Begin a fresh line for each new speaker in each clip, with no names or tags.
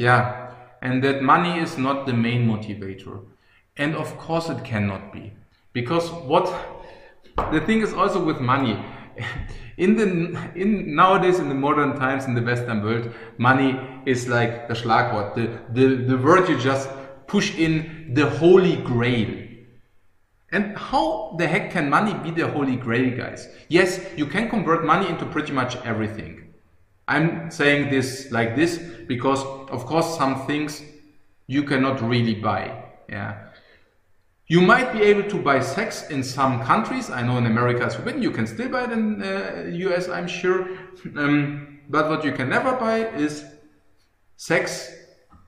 Yeah, and that money is not the main motivator. And of course it cannot be. Because what the thing is also with money, in the in nowadays in the modern times in the Western world, money is like the Schlagwort, the, the, the word you just push in the holy grail. And how the heck can money be the holy grail, guys? Yes, you can convert money into pretty much everything. I'm saying this like this because, of course, some things you cannot really buy. Yeah. You might be able to buy sex in some countries. I know in America it's forbidden. You can still buy it in uh, US, I'm sure. Um, but what you can never buy is sex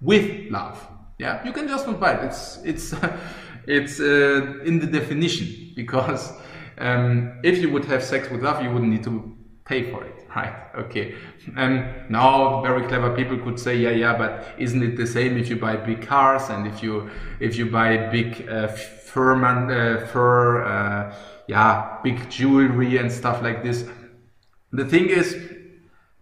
with love. Yeah, you can just not buy it. It's it's it's uh, in the definition because um, if you would have sex with love, you wouldn't need to pay for it, right? Okay. And now very clever people could say, yeah, yeah, but isn't it the same if you buy big cars and if you if you buy big uh, fur, man, uh, fur, uh, yeah, big jewelry and stuff like this? The thing is,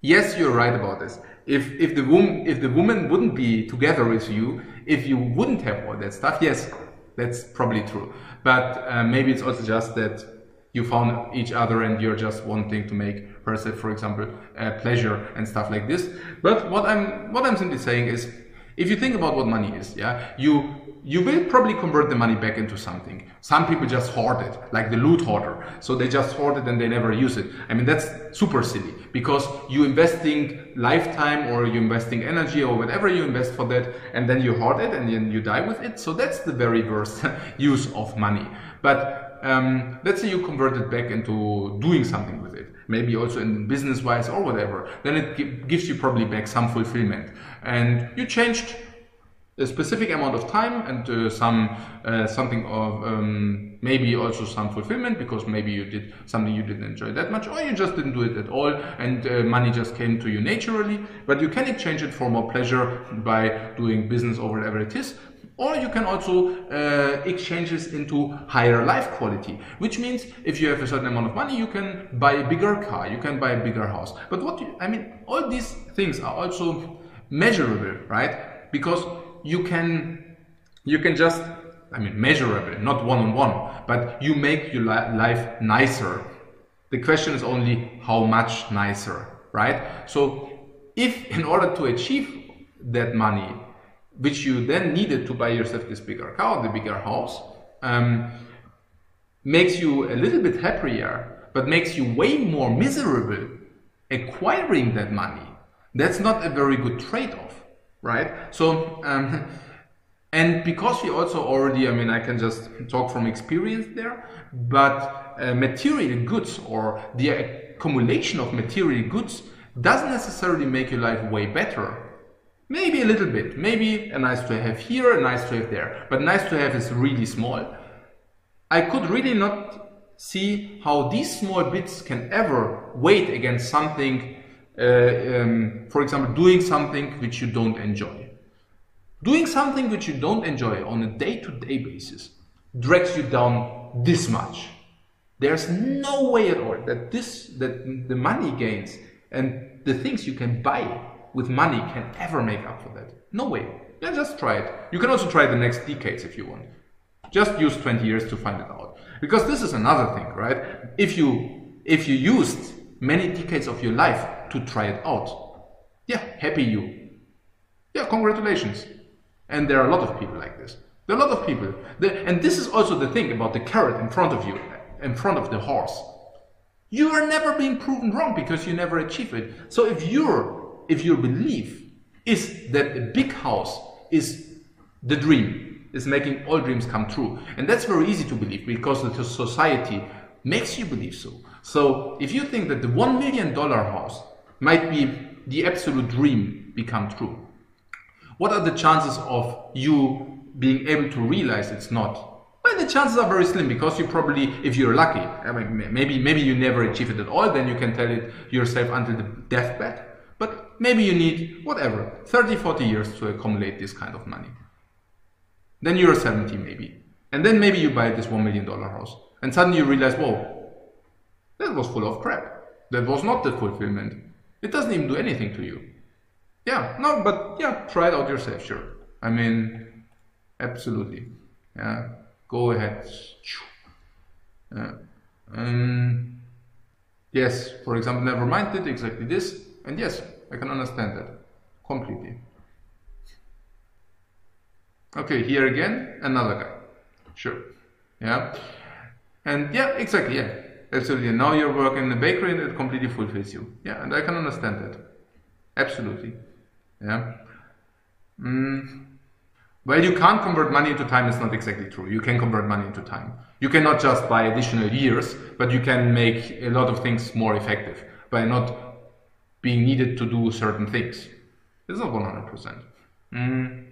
yes, you're right about this. If if the woman if the woman wouldn't be together with you, if you wouldn't have all that stuff, yes, that's probably true. But uh, maybe it's also just that you found each other and you're just wanting to make herself, for example, pleasure and stuff like this. But what I'm what I'm simply saying is, if you think about what money is, yeah, you you will probably convert the money back into something. Some people just hoard it, like the loot hoarder. So they just hoard it and they never use it. I mean, that's super silly because you investing lifetime or you investing energy or whatever you invest for that and then you hoard it and then you die with it. So that's the very worst use of money. But um, let's say you convert it back into doing something with it, maybe also in business wise or whatever, then it gives you probably back some fulfillment. And you changed a specific amount of time and uh, some uh, something of um, maybe also some fulfillment because maybe you did something you didn't enjoy that much or you just didn't do it at all and uh, money just came to you naturally but you can exchange it for more pleasure by doing business or whatever it is or you can also uh, exchange this into higher life quality, which means if you have a certain amount of money, you can buy a bigger car, you can buy a bigger house. But what you, I mean, all these things are also measurable, right? Because you can, you can just, I mean, measurable, not one on one, but you make your li life nicer. The question is only how much nicer, right? So if in order to achieve that money, which you then needed to buy yourself this bigger car, the bigger house, um, makes you a little bit happier, but makes you way more miserable acquiring that money. That's not a very good trade-off, right? So, um, and because we also already, I mean, I can just talk from experience there, but uh, material goods or the accumulation of material goods doesn't necessarily make your life way better Maybe a little bit. Maybe a nice to have here, a nice to have there. But nice to have is really small. I could really not see how these small bits can ever weight against something, uh, um, for example, doing something which you don't enjoy. Doing something which you don't enjoy on a day-to-day -day basis drags you down this much. There's no way at all that this, that the money gains and the things you can buy with money can ever make up for that. No way. Yeah, just try it. You can also try the next decades if you want. Just use 20 years to find it out. Because this is another thing, right? If you if you used many decades of your life to try it out, yeah, happy you. Yeah, congratulations. And there are a lot of people like this. There are a lot of people. And this is also the thing about the carrot in front of you, in front of the horse. You are never being proven wrong because you never achieve it. So if you're if your belief is that a big house is the dream, is making all dreams come true. And that's very easy to believe because the society makes you believe so. So if you think that the one million dollar house might be the absolute dream become true, what are the chances of you being able to realize it's not? Well, the chances are very slim because you probably, if you're lucky, I mean, maybe maybe you never achieve it at all, then you can tell it yourself until the deathbed. Maybe you need, whatever, 30, 40 years to accumulate this kind of money. Then you're 70 maybe. And then maybe you buy this $1 million house. And suddenly you realize, whoa, that was full of crap. That was not the fulfillment. It doesn't even do anything to you. Yeah, no, but yeah, try it out yourself, sure. I mean, absolutely. Yeah, go ahead. Yeah. Um, yes, for example, never mind did exactly this, and yes, I can understand that completely. Okay, here again, another guy. Sure. Yeah. And yeah, exactly, yeah. Absolutely. Now you're working in the bakery and it completely fulfills you. Yeah, and I can understand that. Absolutely. Yeah. Mm. Well, you can't convert money into time is not exactly true. You can convert money into time. You cannot just buy additional years, but you can make a lot of things more effective by not being needed to do certain things. It's not 100%. Mm.